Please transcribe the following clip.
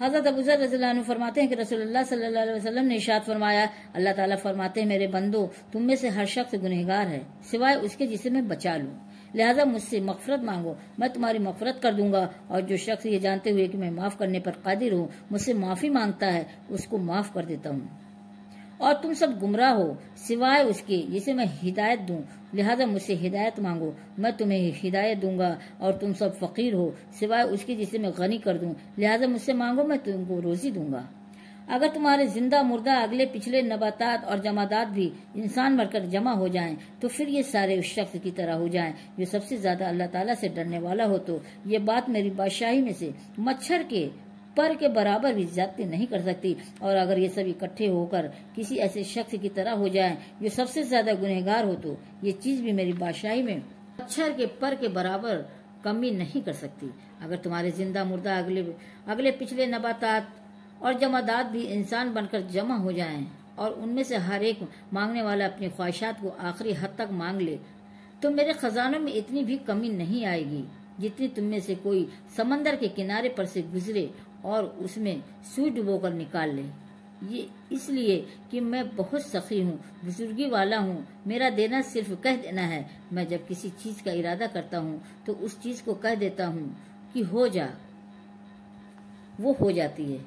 हज़रत अबू जर रज़ी अन्हु फरमाते हैं कि अलैहि वसल्लम ने इशाद फरमाया, अल्लाह ताला फरमाते हैं, मेरे बंदो, तुम में से हर शख्स गुनहगार है, सिवाय उसके जिसे मैं बचा लूँ। लिहाजा मुझसे मफफरत मांगो, मैं तुम्हारी मफफरत कर दूँगा, और जो शख्स ये जानते हुए कि मैं माफ़ करने पर कादिर हूँ, मुझसे माफ़ी माँगता है, उसको माफ़ कर देता हूँ। और तुम सब गुमराह हो, सिवाय उसके, जिसे मैं हिदायत दूँ। लिहाजा मुझसे हिदायत मांगो, मैं तुम्हें हिदायत दूँगा और तुम सब फकीर हो, सिवाय उसके, जिसे मैं गनी कर दूँ। लिहाजा मुझसे मांगो, मैं तुमको रोजी दूँगा। अगर तुम्हारे ज़िंदा मुर्दा अगले पिछले नबातात और जमादात भी इंसान बनकर जमा हो जाएँ तो फिर ये सारे उस शख्स की तरह हो जाएँ, जो सबसे ज़्यादा अल्लाह ताला से डरने वाला हो तो। ये बात मेरी बादशाही में से मच्छर के पर के बराबर भी ज्यादती नहीं कर सकती। और अगर ये सब इकट्ठे होकर किसी ऐसे शख्स की तरह हो जाए जो सबसे ज़्यादा गुनहगार हो तो ये चीज़ भी मेरी बादशाही में मच्छर के पर के बराबर कमी नहीं कर सकती। अगर तुम्हारे ज़िंदा मुर्दा अगले अगले पिछले नबातात और जमादात भी इंसान बनकर जमा हो जाएँ और उनमें से हर एक मांगने वाला अपनी ख्वाहिशात को आखिरी हद तक मांग ले तो मेरे खजानों में इतनी भी कमी नहीं आएगी। जितनी तुम में से कोई समंदर के किनारे पर से गुजरे और उसमें सुई डुबोकर निकाल ले। ये इसलिए कि मैं बहुत सखी हूँ, बुजुर्गी वाला हूँ। मेरा देना सिर्फ़ कह देना है। मैं जब किसी चीज़ का इरादा करता हूँ तो उस चीज़ को कह देता हूँ कि हो जा। वो हो जाती है।